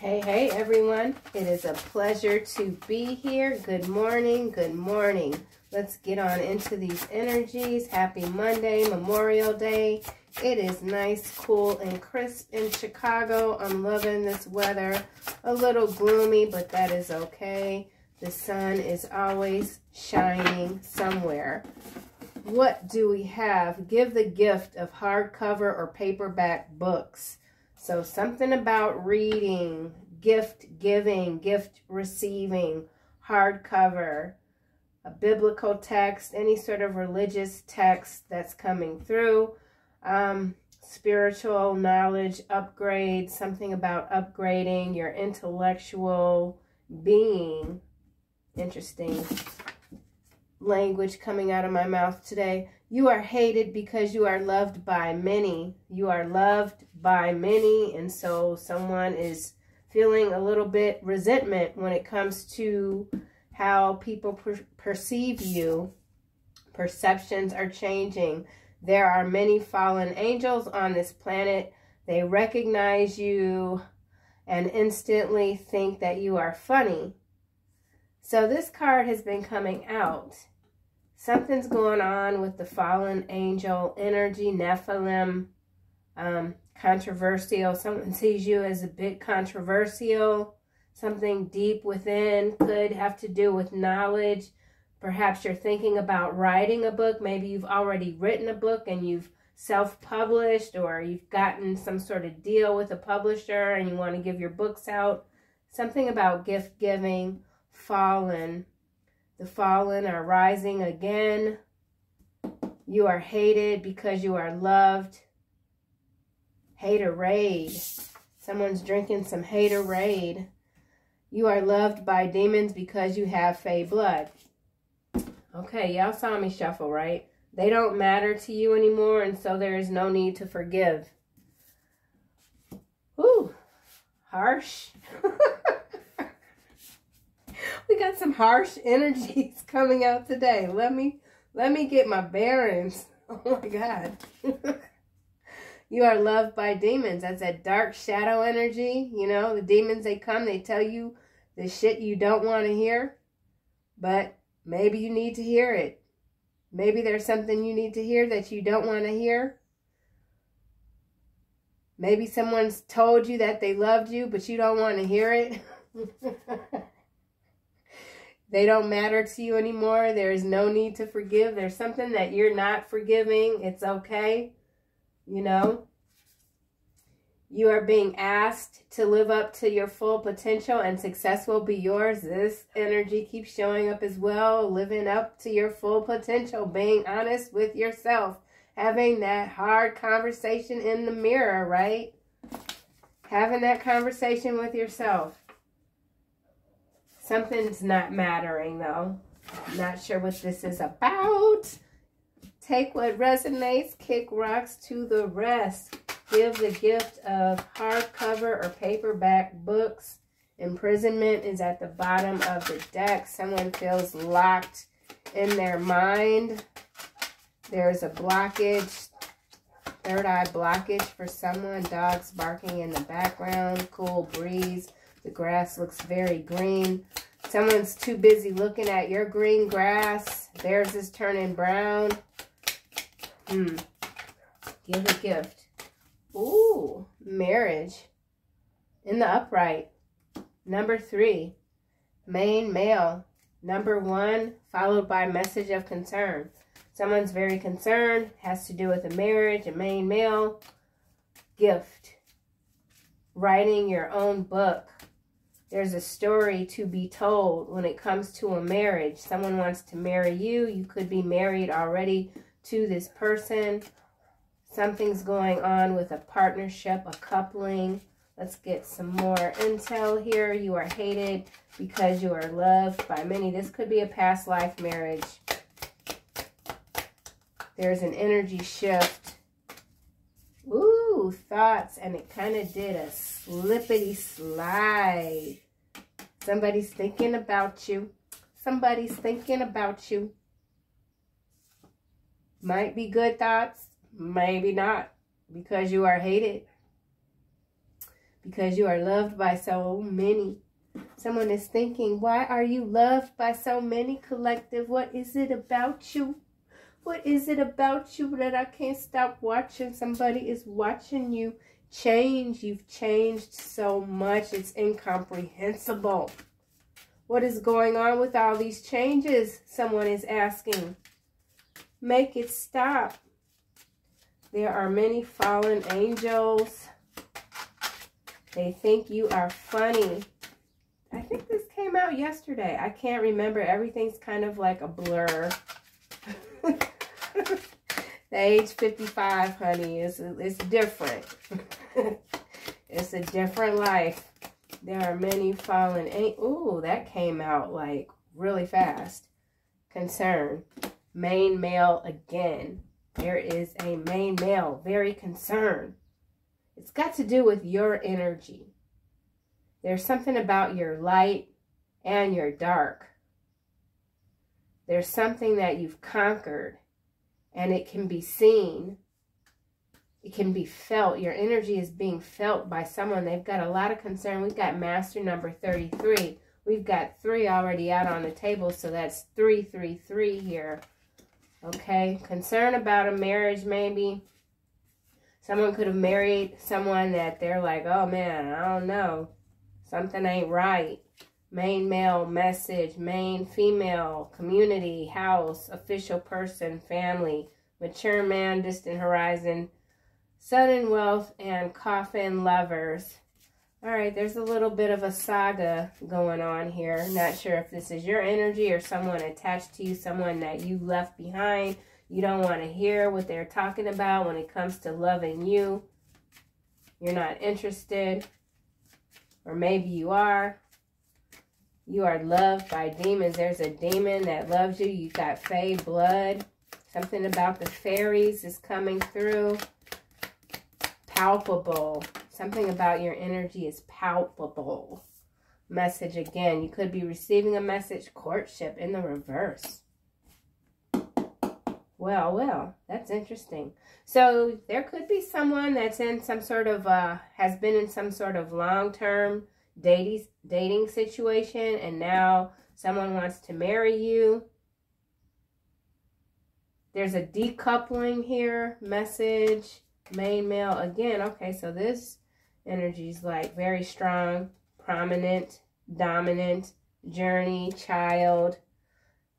Hey, hey, everyone. It is a pleasure to be here. Good morning. Good morning. Let's get on into these energies. Happy Monday, Memorial Day. It is nice, cool, and crisp in Chicago. I'm loving this weather. A little gloomy, but that is okay. The sun is always shining somewhere. What do we have? Give the gift of hardcover or paperback books. So something about reading, gift giving, gift receiving, hardcover, a biblical text, any sort of religious text that's coming through, um, spiritual knowledge upgrade, something about upgrading your intellectual being. Interesting language coming out of my mouth today. You are hated because you are loved by many. You are loved by many. And so someone is feeling a little bit resentment when it comes to how people per perceive you. Perceptions are changing. There are many fallen angels on this planet. They recognize you and instantly think that you are funny. So this card has been coming out. Something's going on with the fallen angel energy, Nephilim, um, controversial. Someone sees you as a bit controversial. Something deep within could have to do with knowledge. Perhaps you're thinking about writing a book. Maybe you've already written a book and you've self-published or you've gotten some sort of deal with a publisher and you want to give your books out. Something about gift giving, fallen. The fallen are rising again. You are hated because you are loved. Haterade. Someone's drinking some haterade. You are loved by demons because you have fey blood. Okay, y'all saw me shuffle, right? They don't matter to you anymore, and so there is no need to forgive. Ooh, harsh. we got some harsh energies coming out today. Let me let me get my bearings. Oh my God. You are loved by demons. That's that dark shadow energy. You know, the demons, they come, they tell you the shit you don't want to hear. But maybe you need to hear it. Maybe there's something you need to hear that you don't want to hear. Maybe someone's told you that they loved you, but you don't want to hear it. They don't matter to you anymore. There is no need to forgive. There's something that you're not forgiving. It's okay you know. You are being asked to live up to your full potential and success will be yours. This energy keeps showing up as well. Living up to your full potential. Being honest with yourself. Having that hard conversation in the mirror, right? Having that conversation with yourself. Something's not mattering, though. Not sure what this is about. Take what resonates, kick rocks to the rest. Give the gift of hardcover or paperback books. Imprisonment is at the bottom of the deck. Someone feels locked in their mind. There's a blockage, third eye blockage for someone. Dogs barking in the background. Cool breeze. The grass looks very green. Someone's too busy looking at your green grass. Theirs is turning brown. Hmm. Give a gift. Ooh, marriage. In the upright. Number three, main male. Number one, followed by message of concern. Someone's very concerned, has to do with a marriage, a main male. Gift. Writing your own book. There's a story to be told when it comes to a marriage. Someone wants to marry you. You could be married already to this person. Something's going on with a partnership, a coupling. Let's get some more intel here. You are hated because you are loved by many. This could be a past life marriage. There's an energy shift. Ooh, thoughts. And it kind of did a slippity slide. Somebody's thinking about you. Somebody's thinking about you. Might be good thoughts, maybe not, because you are hated. because you are loved by so many. Someone is thinking, why are you loved by so many collective? What is it about you? What is it about you that I can't stop watching? Somebody is watching you change. You've changed so much. It's incomprehensible. What is going on with all these changes? Someone is asking. Make it stop. There are many fallen angels. They think you are funny. I think this came out yesterday. I can't remember. Everything's kind of like a blur. the age 55, honey, is it's different. it's a different life. There are many fallen angels. Ooh, that came out like really fast. Concern. Main male again. There is a main male. Very concerned. It's got to do with your energy. There's something about your light and your dark. There's something that you've conquered and it can be seen. It can be felt. Your energy is being felt by someone. They've got a lot of concern. We've got master number 33. We've got three already out on the table, so that's 333 here. Okay, concern about a marriage maybe. Someone could have married someone that they're like, oh man, I don't know. Something ain't right. Main male message, main female, community, house, official person, family, mature man, distant horizon, sudden wealth, and coffin lovers. All right, there's a little bit of a saga going on here. Not sure if this is your energy or someone attached to you, someone that you left behind. You don't want to hear what they're talking about when it comes to loving you. You're not interested. Or maybe you are. You are loved by demons. There's a demon that loves you. You've got fey blood. Something about the fairies is coming through. Palpable. Something about your energy is palpable. Message again. You could be receiving a message. Courtship in the reverse. Well, well, that's interesting. So there could be someone that's in some sort of, uh, has been in some sort of long-term dating, dating situation and now someone wants to marry you. There's a decoupling here, message, main male. Again, okay, so this energy is like very strong, prominent, dominant, journey, child,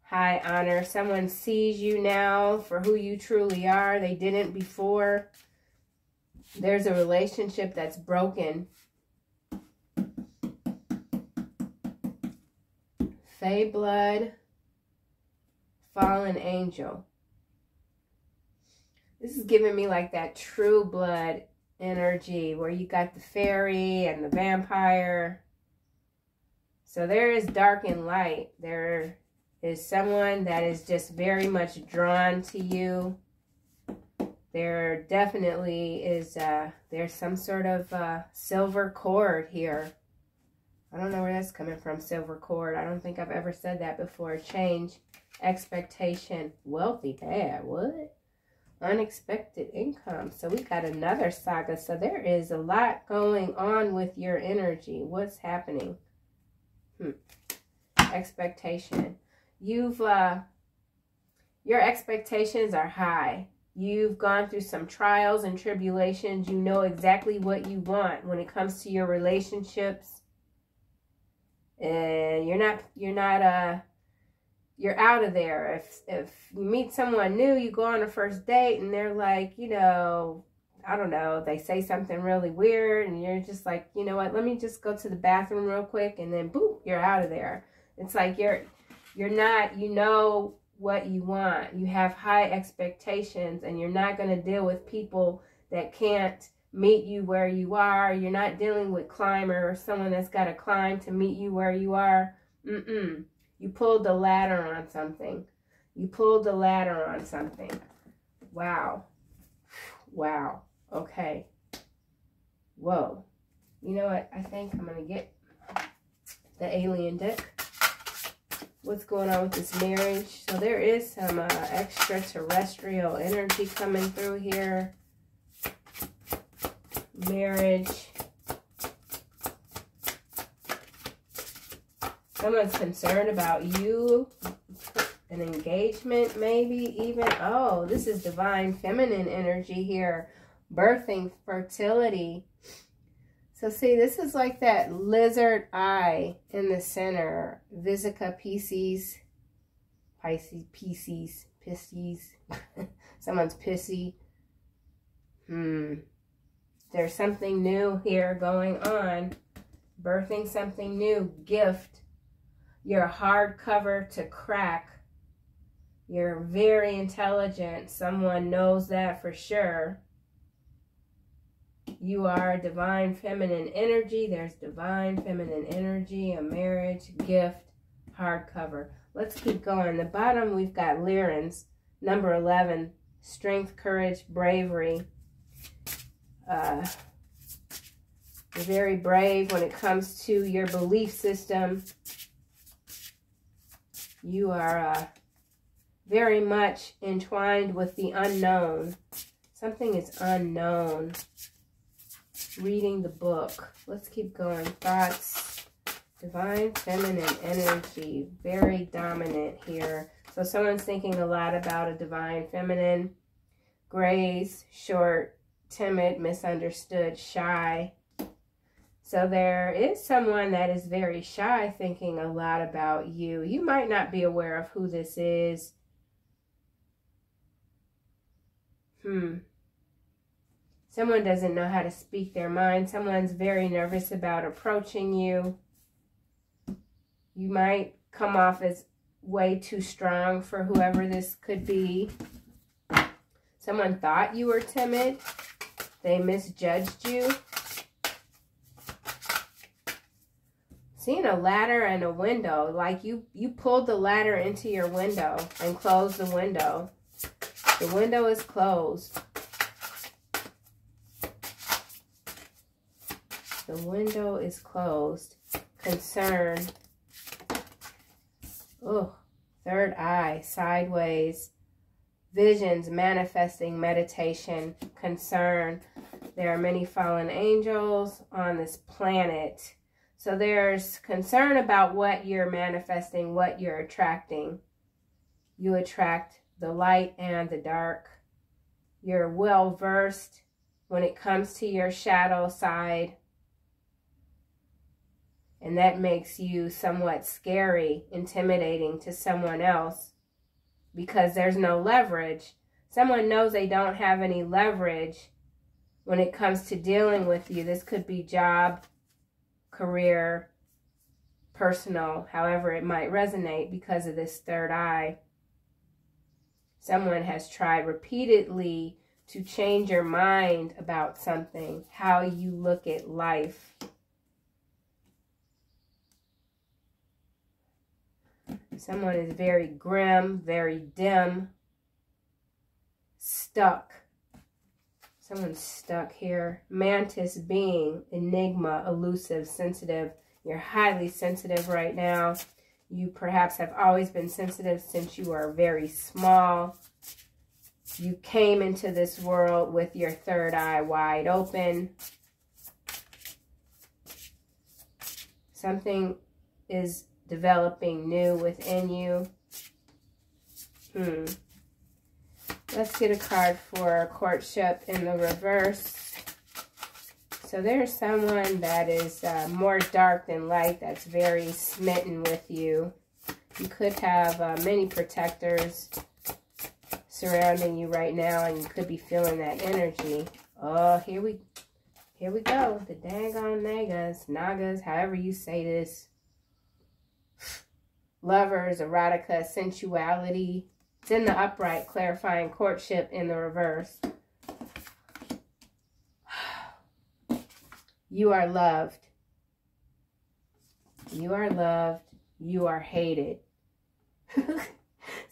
high honor. Someone sees you now for who you truly are. They didn't before. There's a relationship that's broken. Fey blood, fallen angel. This is giving me like that true blood energy where you got the fairy and the vampire. So there is dark and light. There is someone that is just very much drawn to you. There definitely is, uh, there's some sort of uh, silver cord here. I don't know where that's coming from, silver cord. I don't think I've ever said that before. Change, expectation, wealthy, bad, what? Unexpected income. So we got another saga. So there is a lot going on with your energy. What's happening? Hmm. Expectation you've uh, your expectations are high. You've gone through some trials and tribulations. You know exactly what you want when it comes to your relationships. And you're not you're not uh you're out of there. If if you meet someone new, you go on a first date and they're like, you know, I don't know, they say something really weird and you're just like, you know what, let me just go to the bathroom real quick and then boop, you're out of there. It's like you're you're not, you know what you want. You have high expectations and you're not going to deal with people that can't meet you where you are. You're not dealing with climber or someone that's got to climb to meet you where you are. Mm-mm. You pulled the ladder on something. You pulled the ladder on something. Wow. Wow. Okay. Whoa. You know what? I think I'm going to get the alien deck what's going on with this marriage. So there is some uh, extraterrestrial energy coming through here marriage. Someone's concerned about you, an engagement maybe even. Oh, this is divine feminine energy here, birthing fertility. So see, this is like that lizard eye in the center, Vesica Pisces, Pisces, Pisces, Pisces. Someone's pissy. Hmm. There's something new here going on. Birthing something new. Gift. You're hardcover to crack. You're very intelligent. Someone knows that for sure. You are divine feminine energy. There's divine feminine energy, a marriage, gift, hardcover. Let's keep going. The bottom, we've got Lyrans, number 11, strength, courage, bravery. Uh, you're very brave when it comes to your belief system. You are uh, very much entwined with the unknown. Something is unknown. Reading the book. Let's keep going. Thoughts. Divine feminine energy. Very dominant here. So someone's thinking a lot about a divine feminine. Grays, short, timid, misunderstood, shy. So there is someone that is very shy thinking a lot about you. You might not be aware of who this is. Hmm. Someone doesn't know how to speak their mind. Someone's very nervous about approaching you. You might come off as way too strong for whoever this could be. Someone thought you were timid. They misjudged you. Seeing a ladder and a window, like you, you pulled the ladder into your window and closed the window. The window is closed. The window is closed. Concern. Oh, third eye, sideways visions, manifesting, meditation, concern. There are many fallen angels on this planet. So there's concern about what you're manifesting, what you're attracting. You attract the light and the dark. You're well versed when it comes to your shadow side. And that makes you somewhat scary, intimidating to someone else because there's no leverage. Someone knows they don't have any leverage when it comes to dealing with you. This could be job, career, personal, however it might resonate because of this third eye. Someone has tried repeatedly to change your mind about something, how you look at life. Someone is very grim, very dim, stuck. Someone's stuck here. Mantis being, enigma, elusive, sensitive. You're highly sensitive right now. You perhaps have always been sensitive since you are very small. You came into this world with your third eye wide open. Something is developing new within you. Hmm. Let's get a card for courtship in the reverse. So there's someone that is uh, more dark than light that's very smitten with you. You could have uh, many protectors surrounding you right now and you could be feeling that energy. Oh, here we here we go. The daggone nagas, nagas, however you say this lovers, erotica, sensuality. It's in the upright, clarifying courtship in the reverse. You are loved. You are loved. You are hated.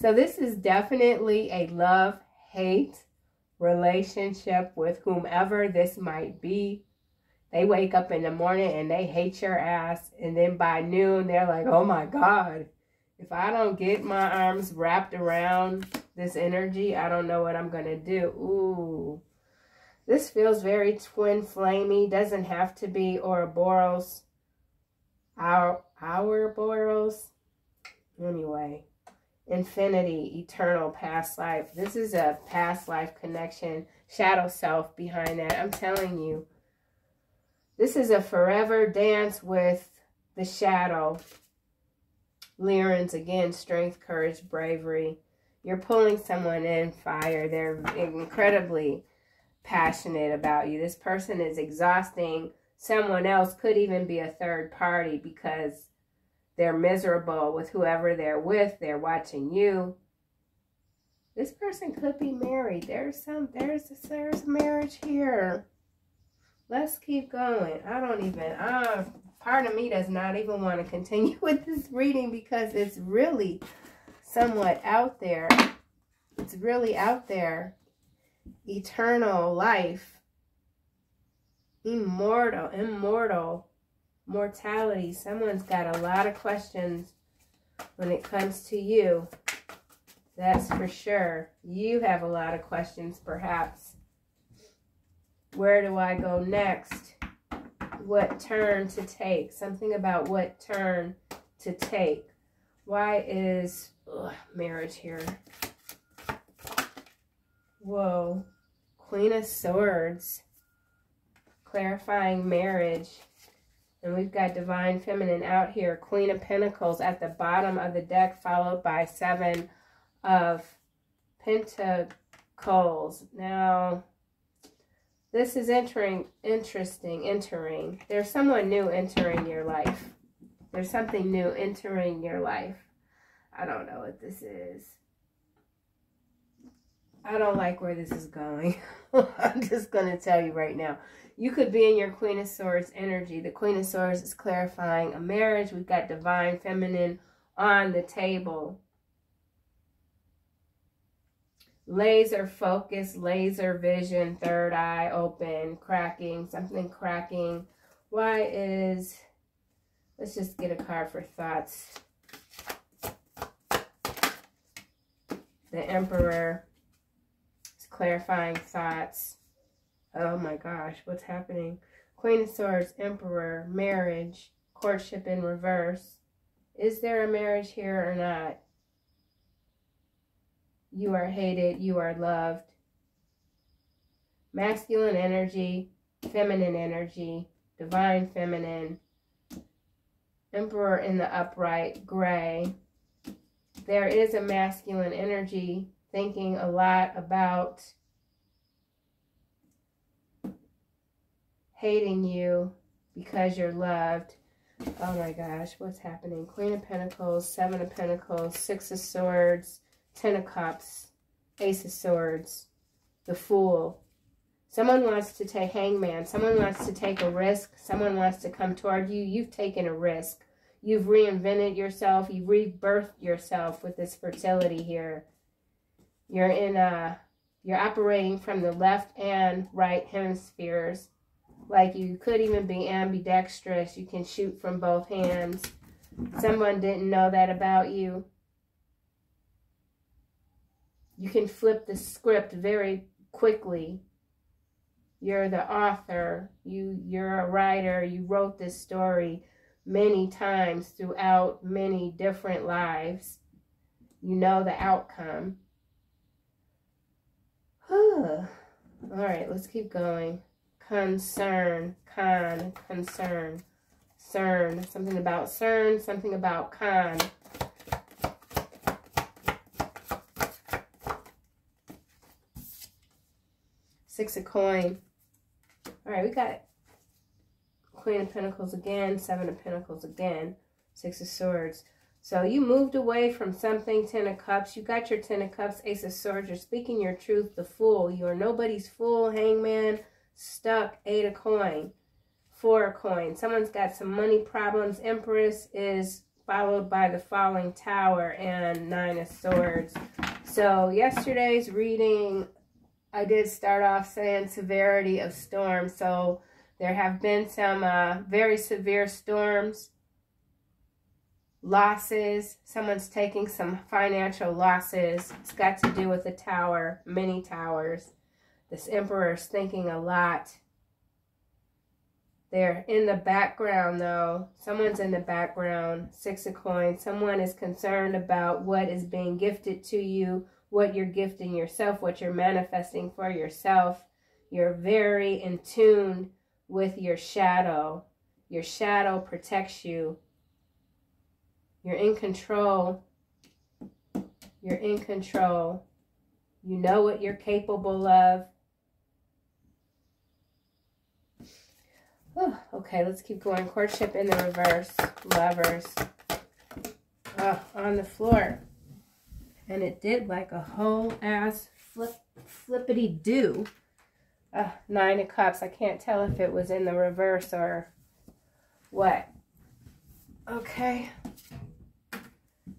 so this is definitely a love-hate relationship with whomever this might be. They wake up in the morning and they hate your ass. And then by noon, they're like, oh my God, if I don't get my arms wrapped around this energy, I don't know what I'm going to do. Ooh. This feels very twin flamey. Doesn't have to be Ouroboros. Our Ouroboros. Anyway, infinity, eternal, past life. This is a past life connection, shadow self behind that. I'm telling you. This is a forever dance with the shadow. Lyrans, again, strength, courage, bravery. You're pulling someone in fire. They're incredibly passionate about you. This person is exhausting someone else, could even be a third party because they're miserable with whoever they're with. They're watching you. This person could be married. There's some, there's, there's marriage here. Let's keep going. I don't even, uh, part of me does not even want to continue with this reading because it's really somewhat out there. It's really out there. Eternal life. Immortal, immortal mortality. Someone's got a lot of questions when it comes to you. That's for sure. You have a lot of questions, perhaps. Where do I go next? What turn to take? Something about what turn to take. Why is ugh, marriage here? Whoa. Queen of Swords. Clarifying marriage. And we've got Divine Feminine out here. Queen of Pentacles at the bottom of the deck, followed by Seven of Pentacles. Now, this is entering, interesting, entering. There's someone new entering your life. There's something new entering your life. I don't know what this is. I don't like where this is going. I'm just going to tell you right now. You could be in your Queen of Swords energy. The Queen of Swords is clarifying a marriage. We've got Divine Feminine on the table. Laser focus, laser vision, third eye open, cracking, something cracking. Why is, let's just get a card for thoughts. The Emperor is clarifying thoughts. Oh my gosh, what's happening? Queen of Swords, Emperor, marriage, courtship in reverse. Is there a marriage here or not? You are hated, you are loved. Masculine energy, feminine energy, divine feminine. Emperor in the upright, gray. There is a masculine energy thinking a lot about hating you because you're loved. Oh my gosh, what's happening? Queen of Pentacles, Seven of Pentacles, Six of Swords, Ten of Cups, Ace of Swords, the Fool. Someone wants to take hangman. Someone wants to take a risk. Someone wants to come toward you. You've taken a risk. You've reinvented yourself. You've rebirthed yourself with this fertility here. You're in a, you're operating from the left and right hemispheres. Like you could even be ambidextrous. You can shoot from both hands. Someone didn't know that about you. You can flip the script very quickly. You're the author. You, you're a writer. You wrote this story many times throughout many different lives. You know the outcome. All right, let's keep going concern, con, concern, cern, something about cern, something about con. Six of coin. All right, we got Queen of Pentacles again, Seven of Pentacles again, Six of Swords. So you moved away from something, Ten of Cups. You got your Ten of Cups, Ace of Swords. You're speaking your truth, the Fool. You are nobody's fool, Hangman, stuck, eight of coin, four of coin. Someone's got some money problems. Empress is followed by the falling tower and nine of swords. So yesterday's reading, I did start off saying severity of storm. So there have been some uh, very severe storms, losses. Someone's taking some financial losses. It's got to do with the tower, many towers. This emperor is thinking a lot. They're in the background, though. Someone's in the background. Six of coins. Someone is concerned about what is being gifted to you, what you're gifting yourself, what you're manifesting for yourself. You're very in tune with your shadow. Your shadow protects you. You're in control. You're in control. You know what you're capable of. Oh, okay, let's keep going. Courtship in the reverse. Lovers. Oh, on the floor. And it did like a whole ass flip, flippity do. Uh, nine of Cups. I can't tell if it was in the reverse or what. Okay.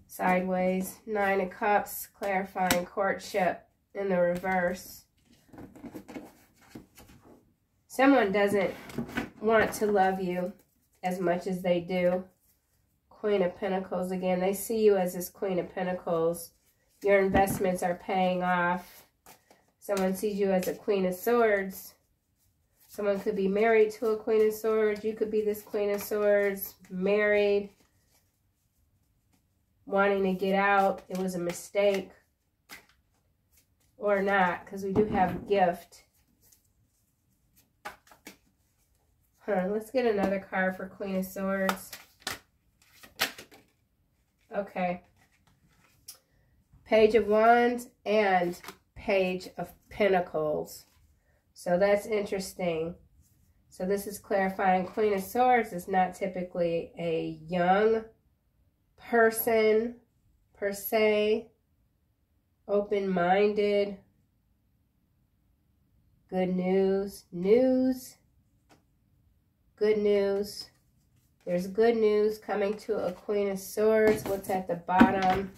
Sideways. Nine of Cups. Clarifying courtship in the reverse. Someone doesn't want to love you as much as they do. Queen of Pentacles again. They see you as this Queen of Pentacles. Your investments are paying off Someone sees you as a Queen of Swords. Someone could be married to a Queen of Swords. You could be this Queen of Swords, married, wanting to get out. It was a mistake. Or not, because we do have a gift. Huh, let's get another card for Queen of Swords. Okay. Page of Wands and Page of Pentacles. So that's interesting. So this is clarifying Queen of Swords is not typically a young person per se, open-minded, good news, news, good news. There's good news coming to a Queen of Swords. What's at the bottom?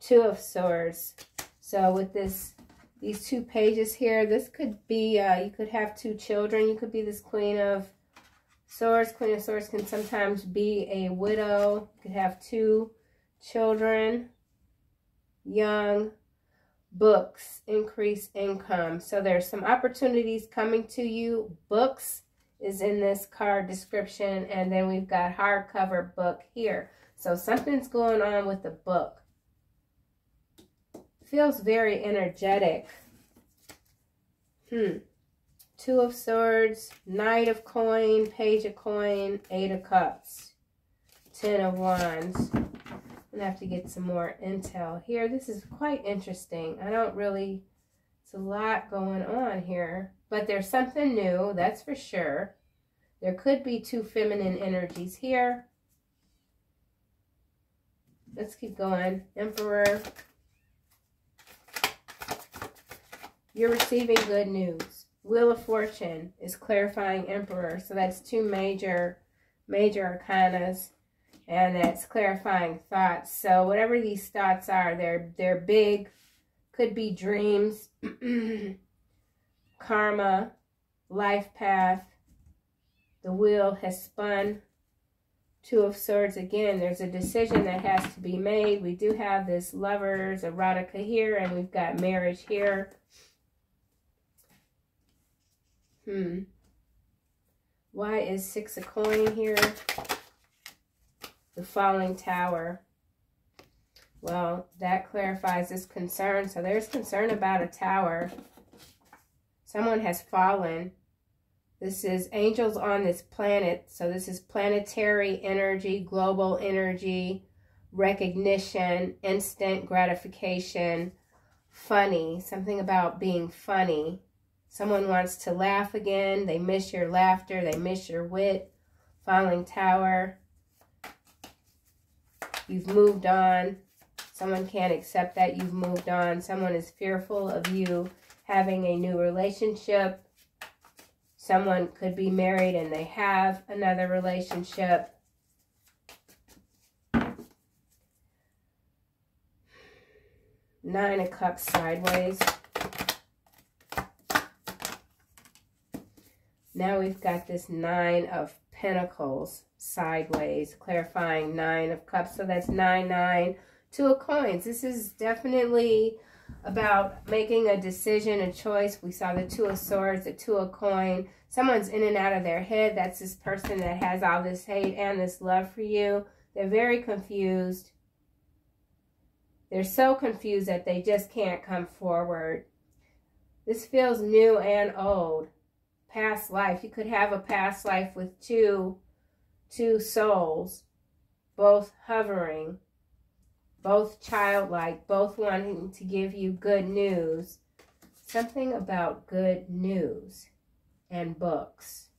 Two of Swords. So with this, these two pages here, this could be, uh, you could have two children. You could be this Queen of Swords. Queen of Swords can sometimes be a widow. You could have two children, young, books, increase income. So there's some opportunities coming to you. Books is in this card description. And then we've got hardcover book here. So something's going on with the book feels very energetic. Hmm. Two of Swords, Knight of Coin, Page of Coin, Eight of Cups, Ten of Wands. I'm going to have to get some more intel here. This is quite interesting. I don't really, it's a lot going on here. But there's something new, that's for sure. There could be two feminine energies here. Let's keep going. Emperor, You're receiving good news. Wheel of Fortune is clarifying Emperor. So that's two major, major arcanas. And that's clarifying thoughts. So whatever these thoughts are, they're, they're big. Could be dreams, karma, life path. The wheel has spun. Two of Swords again. There's a decision that has to be made. We do have this lovers erotica here, and we've got marriage here. Hmm. Why is six a coin here? The falling tower. Well, that clarifies this concern. So there's concern about a tower. Someone has fallen. This is angels on this planet. So this is planetary energy, global energy, recognition, instant gratification, funny, something about being funny. Someone wants to laugh again. They miss your laughter. They miss your wit. Falling tower. You've moved on. Someone can't accept that you've moved on. Someone is fearful of you having a new relationship. Someone could be married and they have another relationship. Nine of Cups sideways. Now we've got this Nine of Pentacles sideways, clarifying Nine of Cups. So that's nine, nine, two of coins. This is definitely about making a decision, a choice. We saw the Two of Swords, the Two of Coin. someone's in and out of their head. That's this person that has all this hate and this love for you. They're very confused. They're so confused that they just can't come forward. This feels new and old. Past life. You could have a past life with two, two souls, both hovering, both childlike, both wanting to give you good news. Something about good news and books.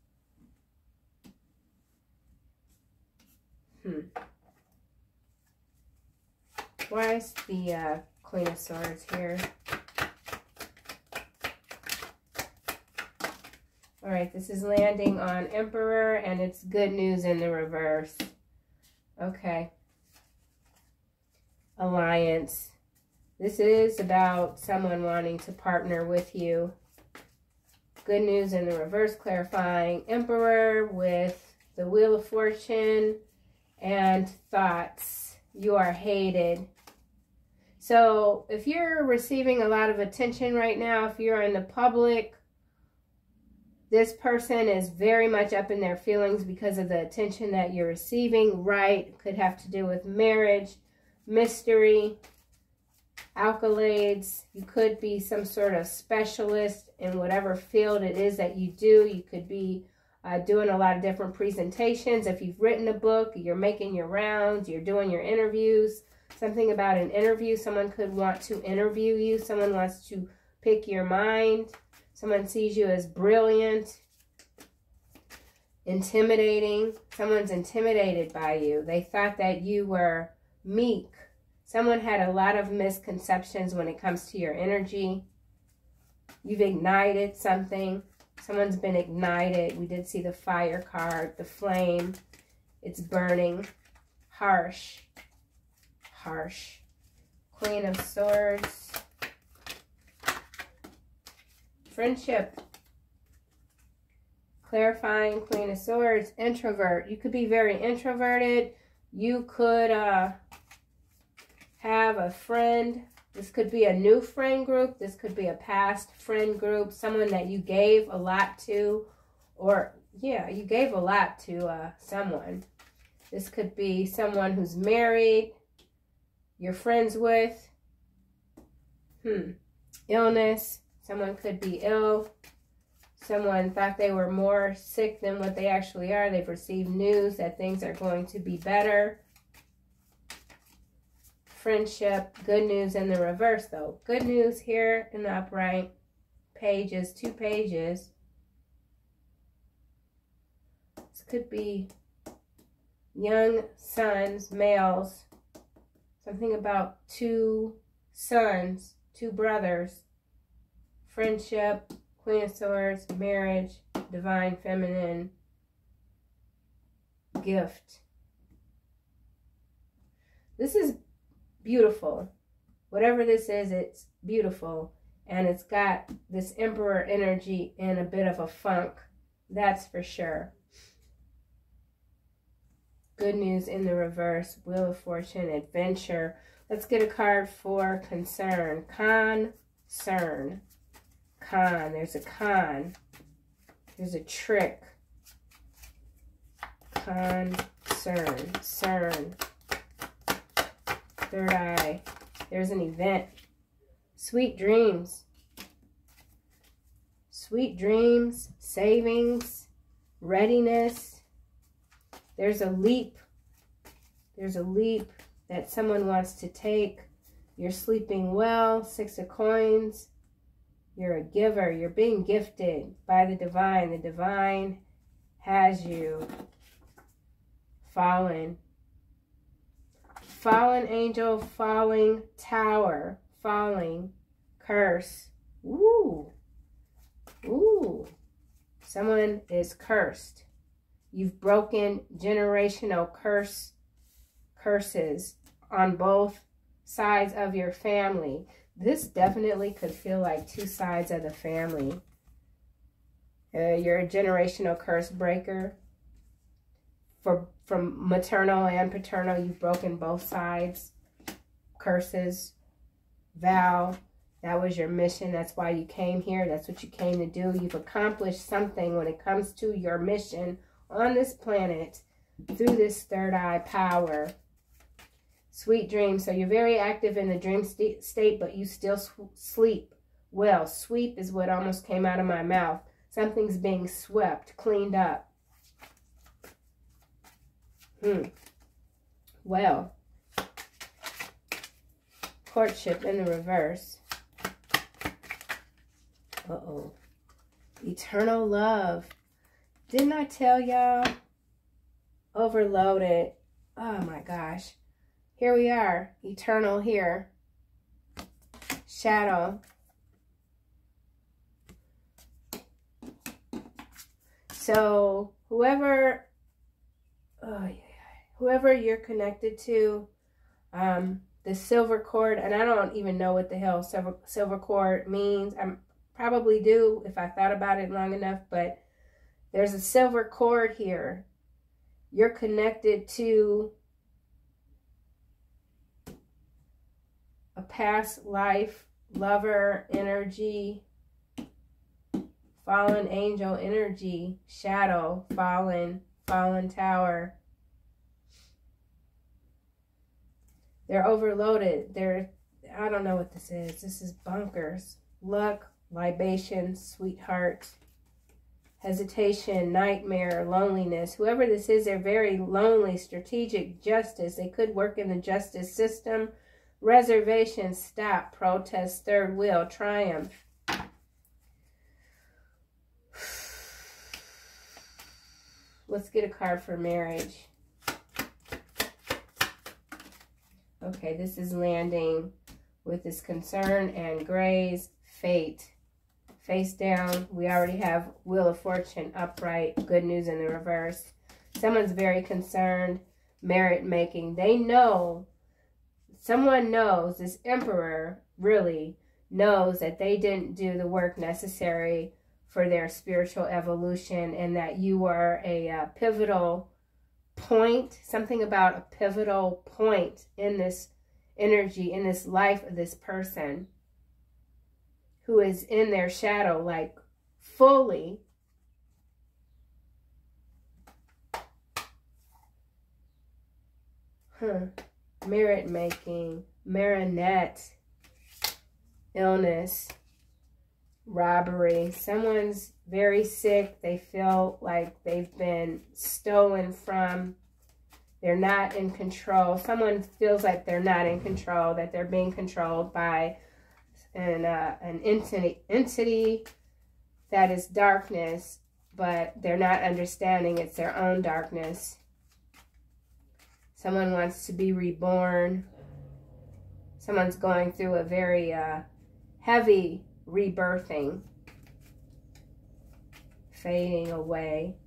Hmm. Why is the uh, Queen of Swords here? All right, this is landing on Emperor, and it's good news in the reverse. Okay. Alliance. This is about someone wanting to partner with you. Good news in the reverse, clarifying Emperor with the Wheel of Fortune and thoughts. You are hated. So if you're receiving a lot of attention right now, if you're in the public, this person is very much up in their feelings because of the attention that you're receiving. Right, could have to do with marriage, mystery, accolades. You could be some sort of specialist in whatever field it is that you do. You could be uh, doing a lot of different presentations. If you've written a book, you're making your rounds, you're doing your interviews. Something about an interview, someone could want to interview you. Someone wants to pick your mind. Someone sees you as brilliant, intimidating. Someone's intimidated by you. They thought that you were meek. Someone had a lot of misconceptions when it comes to your energy. You've ignited something. Someone's been ignited. We did see the fire card, the flame. It's burning. Harsh. Harsh. Queen of Swords. Friendship. Clarifying Queen of Swords. Introvert. You could be very introverted. You could uh, have a friend. This could be a new friend group. This could be a past friend group. Someone that you gave a lot to. Or, yeah, you gave a lot to uh, someone. This could be someone who's married. You're friends with. Hmm. Illness Someone could be ill. Someone thought they were more sick than what they actually are. They've received news that things are going to be better. Friendship, good news in the reverse though. Good news here in the upright pages, two pages. This could be young sons, males. Something about two sons, two brothers friendship, Queen of Swords, marriage, divine feminine, gift. This is beautiful. Whatever this is, it's beautiful. And it's got this emperor energy and a bit of a funk. That's for sure. Good news in the reverse. Wheel of Fortune, adventure. Let's get a card for concern. Concern con. There's a con. There's a trick. Concern. CERN. Third eye. There's an event. Sweet dreams. Sweet dreams. Savings. Readiness. There's a leap. There's a leap that someone wants to take. You're sleeping well. Six of coins. You're a giver. You're being gifted by the divine. The divine has you. Fallen. Fallen angel, falling tower, falling, curse. Ooh. Ooh. Someone is cursed. You've broken generational curse curses on both sides of your family. This definitely could feel like two sides of the family. Uh, you're a generational curse breaker. For From maternal and paternal, you've broken both sides. Curses, vow. That was your mission. That's why you came here. That's what you came to do. You've accomplished something when it comes to your mission on this planet through this third eye power. Sweet dreams. So you're very active in the dream st state, but you still sleep well. Sweep is what almost came out of my mouth. Something's being swept, cleaned up. Hmm. Well, courtship in the reverse. Uh-oh. Eternal love. Didn't I tell y'all? Overloaded. Oh my gosh. Here we are. Eternal here. Shadow. So whoever, oh yeah, whoever you're connected to, um, the silver cord, and I don't even know what the hell silver silver cord means. I'm probably do if I thought about it long enough, but there's a silver cord here. You're connected to past life lover energy, fallen angel energy, shadow, fallen, fallen tower. They're overloaded. They're, I don't know what this is. This is bunkers. Luck, libation, sweetheart, hesitation, nightmare, loneliness. Whoever this is, they're very lonely, strategic, justice. They could work in the justice system. Reservation, stop, protest, third wheel, triumph. Let's get a card for marriage. Okay, this is landing with this concern and grace, fate. Face down, we already have Wheel of Fortune upright, good news in the reverse. Someone's very concerned, merit making. They know, someone knows, this emperor really knows that they didn't do the work necessary for their spiritual evolution and that you are a uh, pivotal point, something about a pivotal point in this energy, in this life of this person who is in their shadow, like fully. Huh. Merit making, marionette, illness, robbery. Someone's very sick. They feel like they've been stolen from. They're not in control. Someone feels like they're not in control, that they're being controlled by an, uh, an entity, entity that is darkness, but they're not understanding it's their own darkness. Someone wants to be reborn. Someone's going through a very uh, heavy rebirthing, fading away.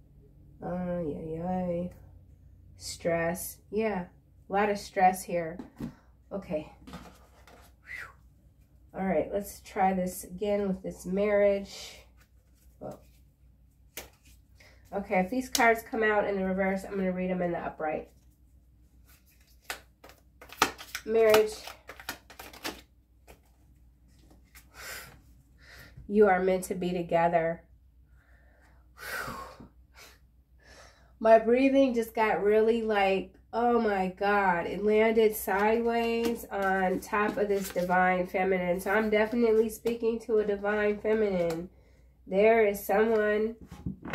Oh, yeah, yeah. Stress. Yeah, a lot of stress here. Okay. All right, let's try this again with this marriage. Okay, if these cards come out in the reverse, I'm going to read them in the upright. Marriage. You are meant to be together. My breathing just got really like Oh my God, it landed sideways on top of this divine feminine. So I'm definitely speaking to a divine feminine. There is someone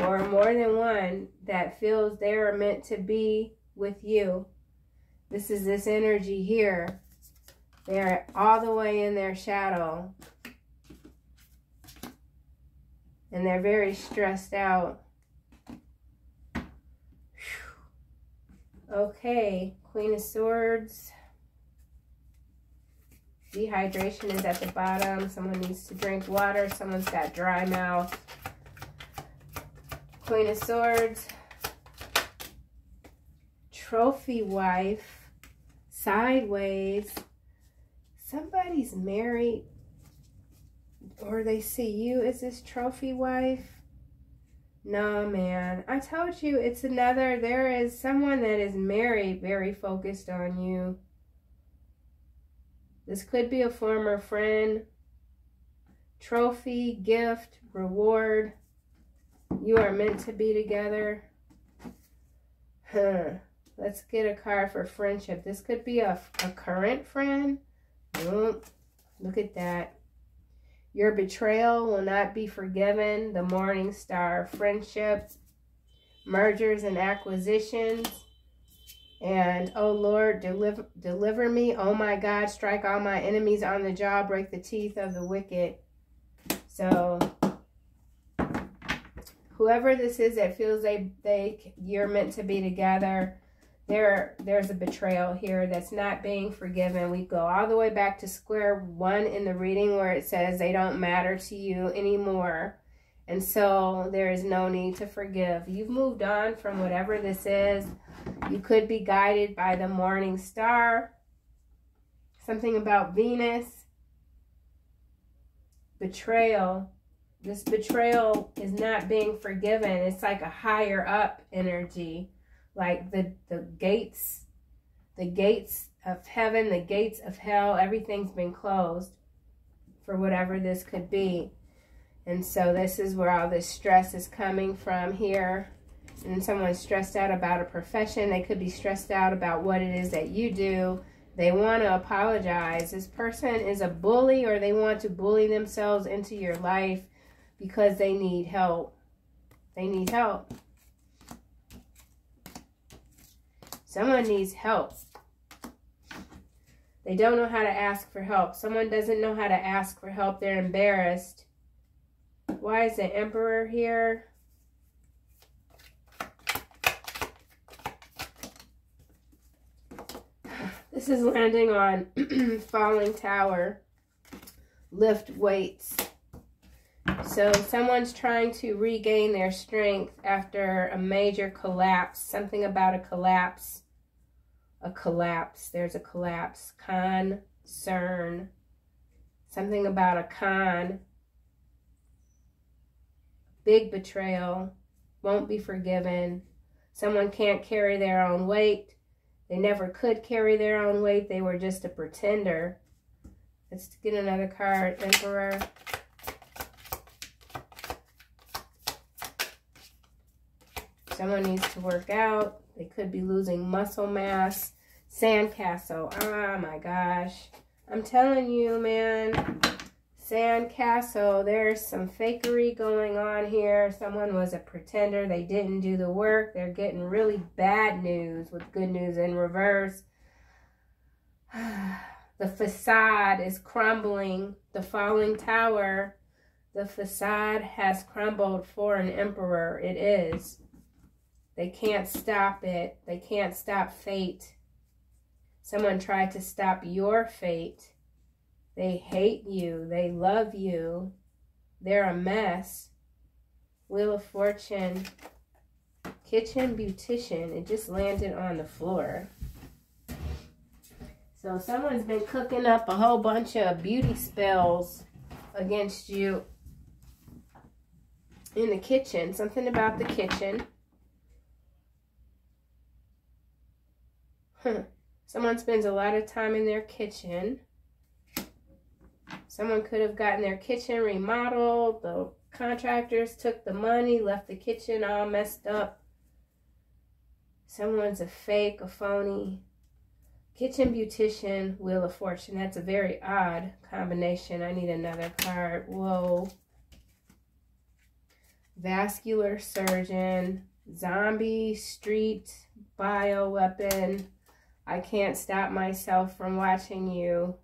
or more than one that feels they are meant to be with you. This is this energy here. They're all the way in their shadow. And they're very stressed out. Okay, Queen of Swords. Dehydration is at the bottom. Someone needs to drink water. Someone's got dry mouth. Queen of Swords. Trophy wife. Sideways. Somebody's married or they see you as this trophy wife. No, man. I told you it's another. There is someone that is married, very focused on you. This could be a former friend, trophy, gift, reward. You are meant to be together. Huh. Let's get a card for friendship. This could be a, a current friend. Nope. Look at that. Your betrayal will not be forgiven. The Morning Star. Friendship. Mergers and acquisitions. And, oh Lord, deliver, deliver me. Oh my God, strike all my enemies on the jaw. Break the teeth of the wicked. So, whoever this is that feels they, they you're meant to be together there there's a betrayal here that's not being forgiven. We go all the way back to square one in the reading where it says they don't matter to you anymore. And so there is no need to forgive. You've moved on from whatever this is. You could be guided by the morning star. Something about Venus. Betrayal. This betrayal is not being forgiven. It's like a higher up energy like the the gates the gates of heaven the gates of hell everything's been closed for whatever this could be. And so this is where all this stress is coming from here. And someone's stressed out about a profession. They could be stressed out about what it is that you do. They want to apologize. This person is a bully or they want to bully themselves into your life because they need help. They need help Someone needs help. They don't know how to ask for help. Someone doesn't know how to ask for help. They're embarrassed. Why is the emperor here? This is landing on falling tower. Lift weights. So someone's trying to regain their strength after a major collapse. Something about a collapse a collapse. There's a collapse. Concern. Something about a con. Big betrayal. Won't be forgiven. Someone can't carry their own weight. They never could carry their own weight. They were just a pretender. Let's get another card. Emperor. Someone needs to work out. They could be losing muscle mass. Sandcastle. Oh my gosh. I'm telling you, man. Sandcastle. There's some fakery going on here. Someone was a pretender. They didn't do the work. They're getting really bad news with good news in reverse. the facade is crumbling. The falling tower. The facade has crumbled for an emperor. It is. They can't stop it. They can't stop fate. Someone tried to stop your fate. They hate you. They love you. They're a mess. Wheel of Fortune. Kitchen Beautician. It just landed on the floor. So someone's been cooking up a whole bunch of beauty spells against you in the kitchen. Something about the kitchen. Someone spends a lot of time in their kitchen. Someone could have gotten their kitchen remodeled. The contractors took the money, left the kitchen all messed up. Someone's a fake, a phony. Kitchen Beautician, Wheel of Fortune. That's a very odd combination. I need another card. Whoa. Vascular Surgeon, Zombie, Street, Bioweapon, I can't stop myself from watching you.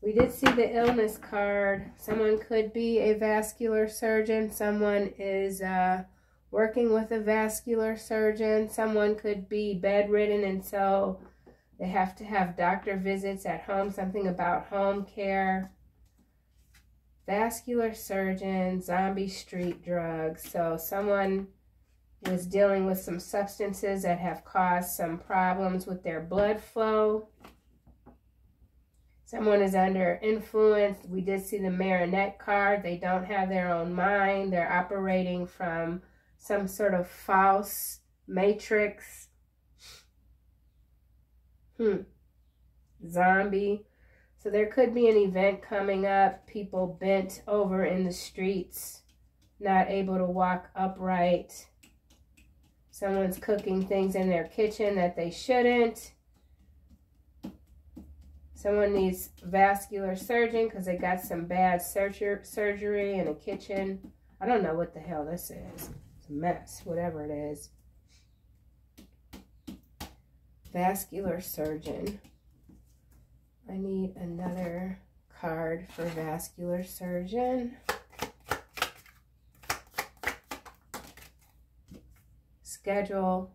We did see the illness card. Someone could be a vascular surgeon. Someone is uh, working with a vascular surgeon. Someone could be bedridden and so they have to have doctor visits at home. Something about home care. Vascular surgeon, zombie street drugs. So someone was dealing with some substances that have caused some problems with their blood flow. Someone is under influence. We did see the marionette card. They don't have their own mind. They're operating from some sort of false matrix. Hmm. Zombie. So there could be an event coming up, people bent over in the streets, not able to walk upright. Someone's cooking things in their kitchen that they shouldn't. Someone needs vascular surgeon because they got some bad surger surgery in a kitchen. I don't know what the hell this is. It's a mess, whatever it is. Vascular surgeon. I need another card for vascular surgeon. Schedule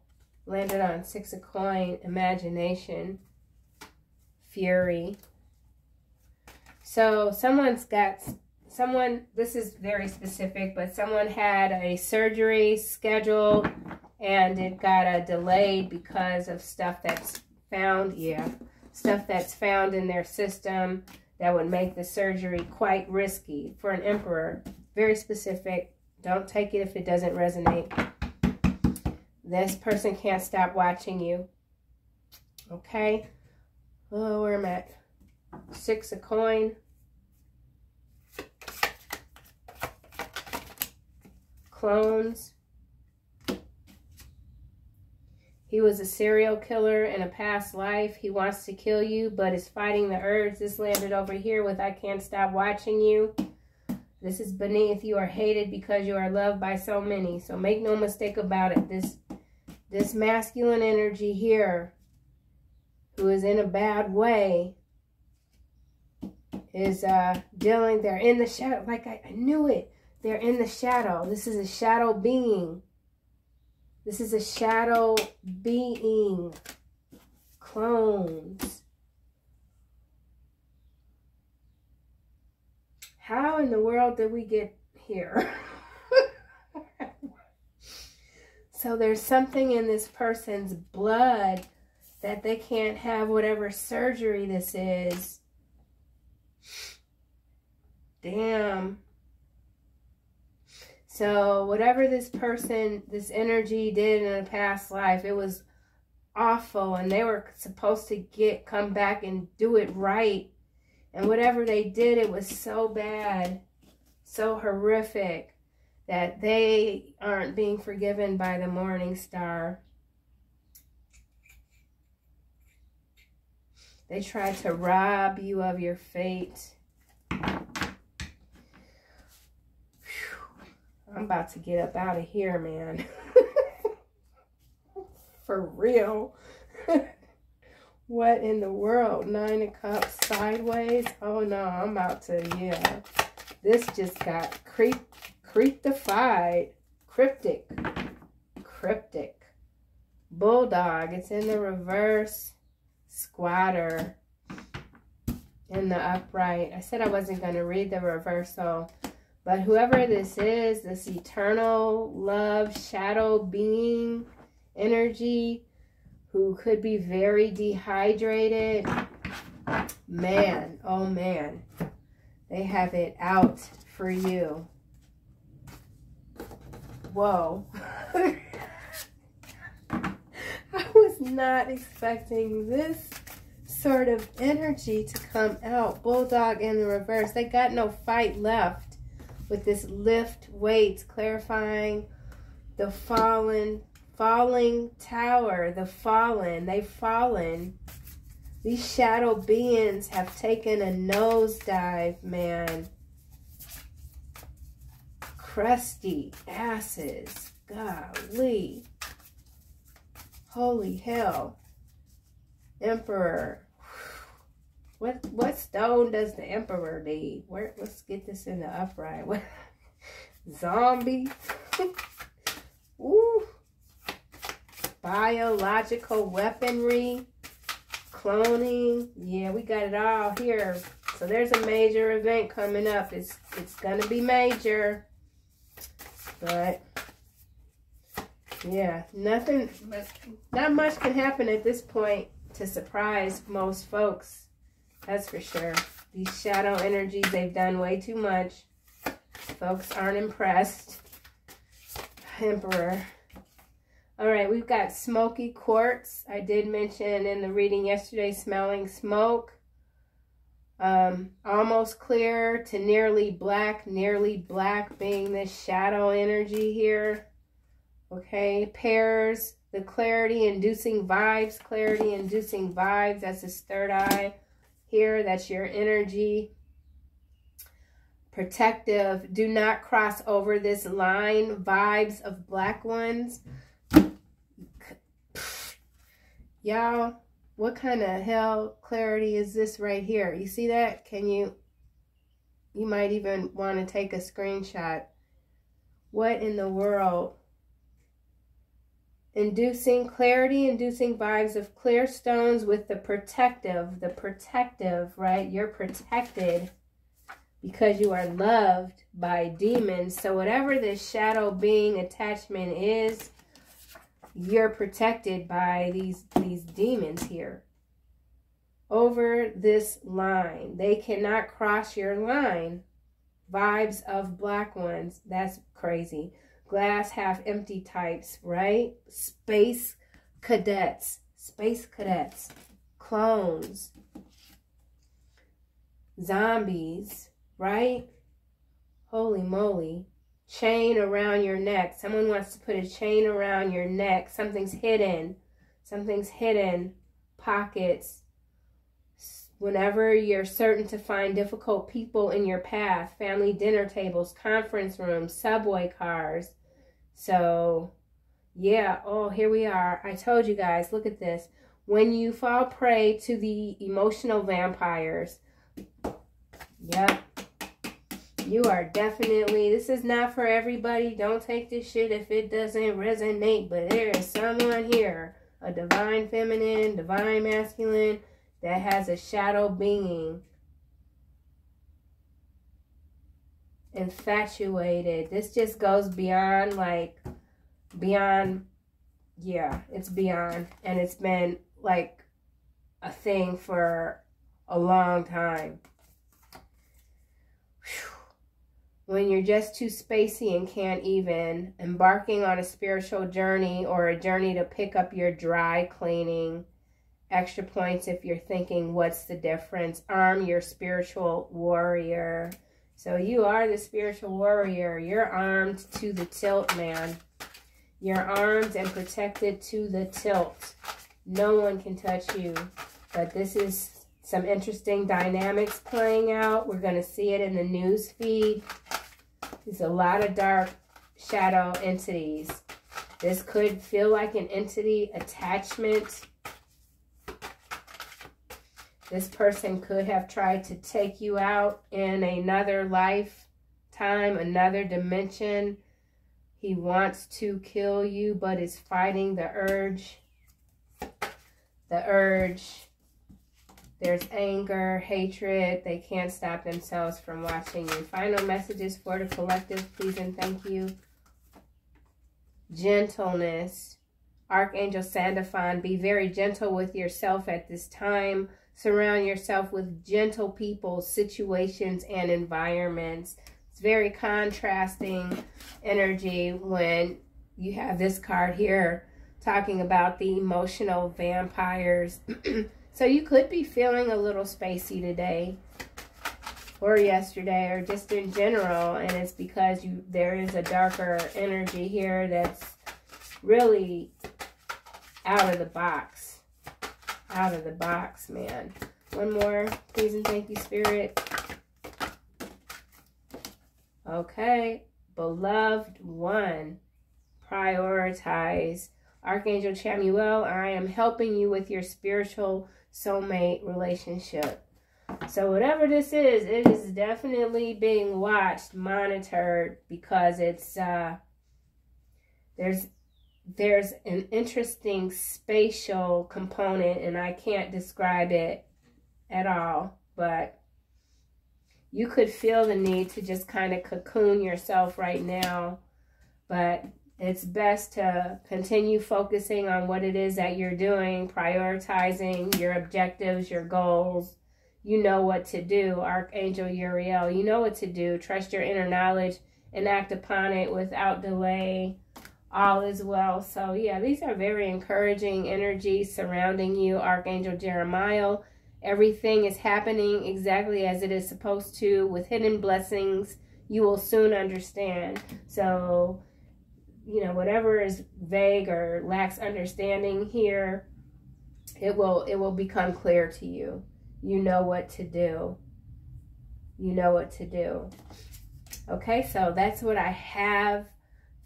landed on six of coin, imagination, fury. So someone's got someone, this is very specific, but someone had a surgery scheduled and it got a delayed because of stuff that's found, yeah, stuff that's found in their system that would make the surgery quite risky for an emperor. Very specific. Don't take it if it doesn't resonate. This person can't stop watching you. Okay? Oh, where am I at? Six of coin. clones. He was a serial killer in a past life. He wants to kill you, but is fighting the urge. This landed over here with I can't stop watching you. This is beneath. You are hated because you are loved by so many. So make no mistake about it. This, this masculine energy here, who is in a bad way, is uh, dealing. They're in the shadow. Like I, I knew it. They're in the shadow. This is a shadow being. This is a shadow being. Clones. How in the world did we get here? so there's something in this person's blood that they can't have whatever surgery this is. Damn. So whatever this person, this energy did in a past life, it was awful and they were supposed to get come back and do it right. And whatever they did, it was so bad, so horrific that they aren't being forgiven by the morning star. They try to rob you of your fate. I'm about to get up out of here, man. For real. what in the world? Nine of Cups sideways? Oh, no. I'm about to, yeah. This just got creep, creeptified. Cryptic. Cryptic. Bulldog. It's in the reverse. Squatter. In the upright. I said I wasn't going to read the reversal. But whoever this is, this eternal love, shadow being, energy, who could be very dehydrated, man, oh man, they have it out for you. Whoa. I was not expecting this sort of energy to come out. Bulldog in the reverse. They got no fight left with this lift weights, clarifying the fallen, falling tower, the fallen, they've fallen. These shadow beings have taken a nosedive, man. Crusty asses. Golly. Holy hell. Emperor. What what stone does the emperor need? Where let's get this in the upright. What zombie? Ooh. Biological weaponry. Cloning. Yeah, we got it all here. So there's a major event coming up. It's it's gonna be major. But yeah, nothing not much can happen at this point to surprise most folks. That's for sure. These shadow energies, they've done way too much. Folks aren't impressed. Emperor. All right, we've got smoky quartz. I did mention in the reading yesterday smelling smoke. Um, almost clear to nearly black, nearly black being this shadow energy here. Okay, pairs, the clarity inducing vibes, clarity inducing vibes. That's this third eye here. That's your energy. Protective. Do not cross over this line. Vibes of black ones. Y'all, what kind of hell clarity is this right here? You see that? Can you, you might even want to take a screenshot. What in the world? Inducing clarity, inducing vibes of clear stones with the protective, the protective, right? You're protected because you are loved by demons. So whatever this shadow being attachment is, you're protected by these, these demons here. Over this line. They cannot cross your line. Vibes of black ones. That's crazy. Glass half empty types, right? Space cadets. Space cadets. Clones. Zombies, right? Holy moly chain around your neck. Someone wants to put a chain around your neck. Something's hidden. Something's hidden. Pockets. Whenever you're certain to find difficult people in your path, family dinner tables, conference rooms, subway cars. So, yeah, oh, here we are. I told you guys, look at this. When you fall prey to the emotional vampires, yep, you are definitely, this is not for everybody. Don't take this shit if it doesn't resonate. But there is someone here, a divine feminine, divine masculine, that has a shadow being. Infatuated. This just goes beyond, like, beyond, yeah, it's beyond. And it's been, like, a thing for a long time when you're just too spacey and can't even, embarking on a spiritual journey or a journey to pick up your dry cleaning, extra points if you're thinking, what's the difference? Arm your spiritual warrior. So you are the spiritual warrior. You're armed to the tilt, man. You're armed and protected to the tilt. No one can touch you. But this is some interesting dynamics playing out. We're going to see it in the news feed. There's a lot of dark shadow entities. This could feel like an entity attachment. This person could have tried to take you out in another lifetime, another dimension. He wants to kill you, but is fighting the urge. The urge there's anger, hatred. They can't stop themselves from watching you. Final messages for the collective, please and thank you. Gentleness. Archangel Sandalphon, be very gentle with yourself at this time. Surround yourself with gentle people, situations, and environments. It's very contrasting energy when you have this card here talking about the emotional vampires. So you could be feeling a little spacey today or yesterday or just in general and it's because you there is a darker energy here that's really out of the box. Out of the box man. One more please and thank you spirit. Okay beloved one prioritize. Archangel chamuel i am helping you with your spiritual soulmate relationship. So whatever this is, it is definitely being watched, monitored because it's uh there's there's an interesting spatial component and I can't describe it at all, but you could feel the need to just kind of cocoon yourself right now, but it's best to continue focusing on what it is that you're doing, prioritizing your objectives, your goals. You know what to do, Archangel Uriel. You know what to do. Trust your inner knowledge and act upon it without delay. All is well. So, yeah, these are very encouraging energies surrounding you, Archangel Jeremiah. everything is happening exactly as it is supposed to with hidden blessings, you will soon understand. So, you know, whatever is vague or lacks understanding here, it will it will become clear to you. You know what to do. You know what to do. Okay, so that's what I have.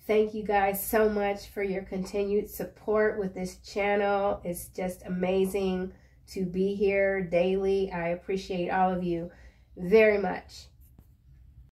Thank you guys so much for your continued support with this channel. It's just amazing to be here daily. I appreciate all of you very much.